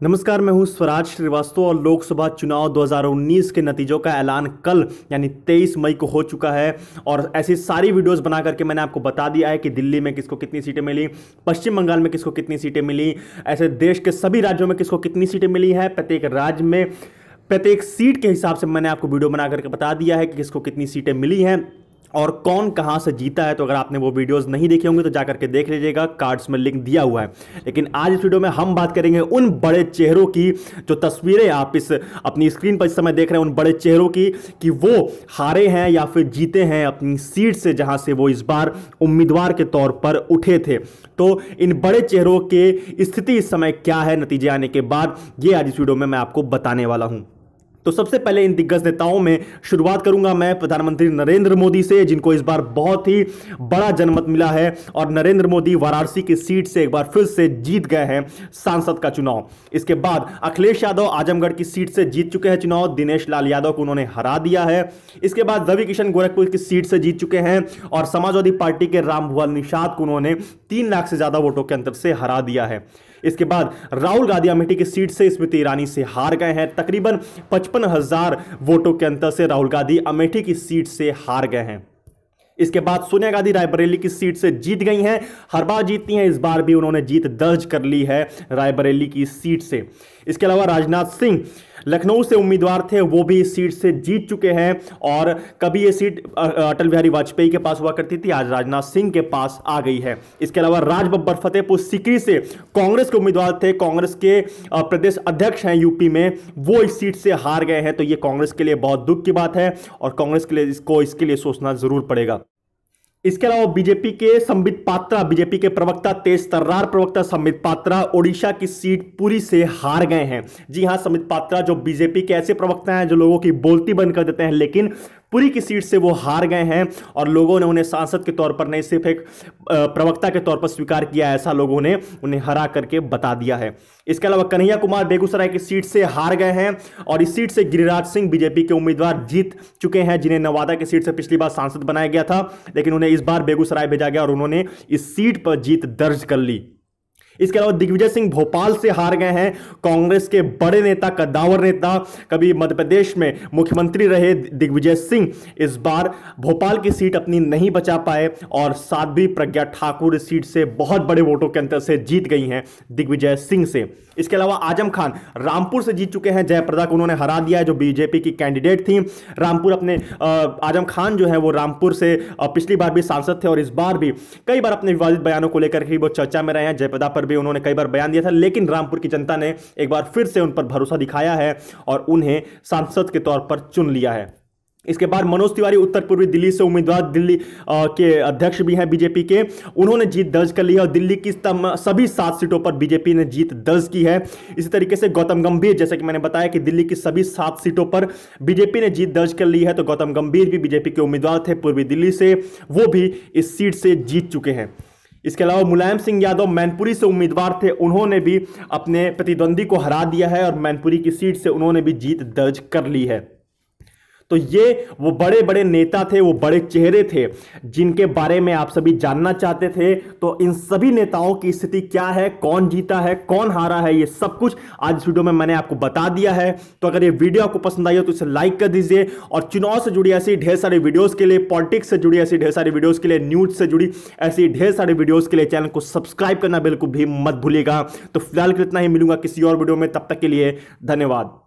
नमस्कार, मैं हूँ स्वराज श्रीवास्तव और लोकसभा चुनाव 2019 के नतीजों का ऐलान कल, यानी 23 मई को हो चुका है। और ऐसी सारी वीडियोस बना करके मैंने आपको बता दिया है कि दिल्ली में किसको कितनी सीटें मिली, पश्चिम बंगाल में किसको कितनी सीटें मिली, ऐसे देश के सभी राज्यों में किसको कितनी सीटें मिली हैं, प्रत्येक राज्य में, प्रत्येक सीट के हिसाब से मैंने आपको वीडियो बना करके बता दिया है कि किसको कितनी सीटें मिली हैं। और कौन कहाँ से जीता है तो अगर आपने वो वीडियोस नहीं देखे होंगे तो जाकर के देख लीजिएगा कार्ड्स में लिंक दिया हुआ है। लेकिन आज इस वीडियो में हम बात करेंगे उन बड़े चेहरों की जो तस्वीरें आप इस अपनी स्क्रीन पर इस समय देख रहे हैं, उन बड़े चेहरों की, कि वो हारे हैं या फिर जीते हैं अपनी सीट से, जहाँ से वो इस बार उम्मीदवार के तौर पर उठे थे। तो इन बड़े चेहरों के स्थिति इस समय क्या है, नतीजे आने के बाद, ये आज इस वीडियो में मैं आपको बताने वाला हूँ। तो सबसे पहले इन दिग्गज नेताओं में शुरुआत करूँगा मैं प्रधानमंत्री नरेंद्र मोदी से, जिनको इस बार बहुत ही बड़ा जनमत मिला है। और नरेंद्र मोदी वाराणसी की सीट से एक बार फिर से जीत गए हैं सांसद का चुनाव। इसके बाद अखिलेश यादव आजमगढ़ की सीट से जीत चुके हैं चुनाव। दिनेश लाल यादव को उन्होंने हरा दिया है। इसके बाद रवि किशन गोरखपुर की सीट से जीत चुके हैं। और समाजवादी पार्टी के राम भुवन निषाद को उन्होंने तीन लाख से ज़्यादा वोटों के अंतर से हरा दिया है। इसके बाद राहुल गांधी अमेठी की सीट से स्मृति ईरानी से हार गए हैं। तकरीबन पचपन हज़ार वोटों के अंतर से राहुल गांधी अमेठी की सीट से हार गए हैं। इसके बाद सोनिया गांधी रायबरेली की सीट से जीत गई हैं। हर बार जीतती हैं, इस बार भी उन्होंने जीत दर्ज कर ली है रायबरेली की सीट से। इसके अलावा राजनाथ सिंह लखनऊ से उम्मीदवार थे, वो भी इस सीट से जीत चुके हैं और कभी ये सीट अटल बिहारी वाजपेयी के पास हुआ करती थी, आज राजनाथ सिंह के पास आ गई है। इसके अलावा राज बब्बर फतेहपुर सिकरी से कांग्रेस के उम्मीदवार थे, कांग्रेस के प्रदेश अध्यक्ष हैं यूपी में, वो इस सीट से हार गए हैं तो ये कांग्रेस के लिए बहुत दुख की बात है और कांग्रेस के लिए इसको, इसके लिए सोचना ज़रूर पड़ेगा। इसके अलावा बीजेपी के संबित पात्रा, बीजेपी के प्रवक्ता तेज तर्रार प्रवक्ता संबित पात्रा ओडिशा की सीट पूरी से हार गए हैं। जी हाँ, संबित पात्रा जो बीजेपी के ऐसे प्रवक्ता हैं जो लोगों की बोलती बंद कर देते हैं, लेकिन पूरी की सीट से वो हार गए हैं और लोगों ने उन्हें सांसद के तौर पर नहीं, सिर्फ़ एक प्रवक्ता के तौर पर स्वीकार किया, ऐसा लोगों ने उन्हें हरा करके बता दिया है। इसके अलावा कन्हैया कुमार बेगूसराय की सीट से हार गए हैं और इस सीट से गिरिराज सिंह बीजेपी के उम्मीदवार जीत चुके हैं, जिन्हें नवादा की सीट से पिछली बार सांसद बनाया गया था, लेकिन उन्हें इस बार बेगूसराय भेजा गया और उन्होंने इस सीट पर जीत दर्ज कर ली। इसके अलावा दिग्विजय सिंह भोपाल से हार गए हैं। कांग्रेस के बड़े नेता, कद्दावर नेता, कभी मध्य प्रदेश में मुख्यमंत्री रहे दिग्विजय सिंह, इस बार भोपाल की सीट अपनी नहीं बचा पाए और साध्वी प्रज्ञा ठाकुर सीट से बहुत बड़े वोटों के अंतर से जीत गई हैं दिग्विजय सिंह से। इसके अलावा आज़म खान रामपुर से जीत चुके हैं। जयप्रदा को उन्होंने हरा दिया जो बीजेपी की कैंडिडेट थी। रामपुर अपने आज़म खान जो है, वो रामपुर से पिछली बार भी सांसद थे और इस बार भी कई बार अपने विवादित बयानों को लेकर ही वो चर्चा में रहे हैं। जयप्रदा पर भी उन्होंने कई बार बयान दिया था लेकिन रामपुर की जनता ने एक बार फिर से उन पर भरोसा दिखाया है और उन्हें सांसद के तौर पर चुन लिया है। इसके बाद मनोज तिवारी उत्तर पूर्वी दिल्ली से उम्मीदवार दिल्ली आ, के अध्यक्ष भी हैं बीजेपी के। उन्होंने जीत दर्ज कर ली है और दिल्ली की सभी सात सीटों पर बीजेपी ने जीत दर्ज की है। इसी तरीके से गौतम गंभीर जैसे कि मैंने बताया कि दिल्ली की सभी सात सीटों पर बीजेपी ने जीत दर्ज कर ली है तो गौतम गंभीर भी बीजेपी के उम्मीदवार थे पूर्वी दिल्ली से वो भी इस सीट से जीत चुके हैं। इसके अलावा मुलायम सिंह यादव मैनपुरी से उम्मीदवार थे, उन्होंने भी अपने प्रतिद्वंदी को हरा दिया है और मैनपुरी की सीट से उन्होंने भी जीत दर्ज कर ली है। तो ये वो बड़े बड़े नेता थे, वो बड़े चेहरे थे, जिनके बारे में आप सभी जानना चाहते थे। तो इन सभी नेताओं की स्थिति क्या है, कौन जीता है, कौन हारा है, ये सब कुछ आज इस वीडियो में मैंने आपको बता दिया है। तो अगर ये वीडियो आपको पसंद आई हो तो इसे लाइक कर दीजिए और चुनाव से जुड़ी ऐसी ढेर सारी वीडियोज़ के लिए, पॉलिटिक्स से जुड़ी ऐसी ढेर सारी वीडियोज़ के लिए, न्यूज़ से जुड़ी ऐसी ढेर सारी वीडियोज़ के लिए चैनल को सब्सक्राइब करना बिल्कुल भी मत भूलिएगा। तो फ़िलहाल इतना ही, मिलूँगा किसी और वीडियो में, तब तक के लिए धन्यवाद।